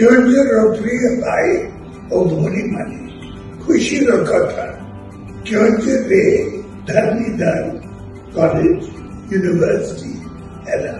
କେଉଁଝରର ପ୍ରିୟ ଭାଇ ଓ ଭଉଣୀମାନେ ଖୁସିର କଥା କେଉଁଝରରେ ଧର୍ମୀଧର କଲେଜ ୟୁନିଭର୍ସିଟି ହେଲା